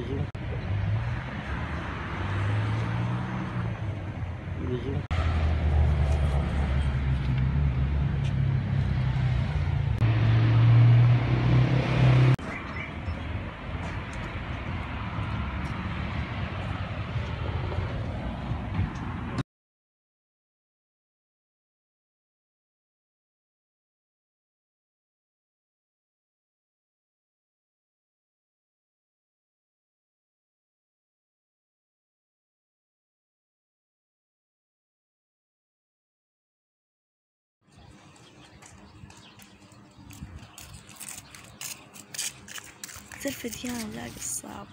внизу. الفديان لا قصاب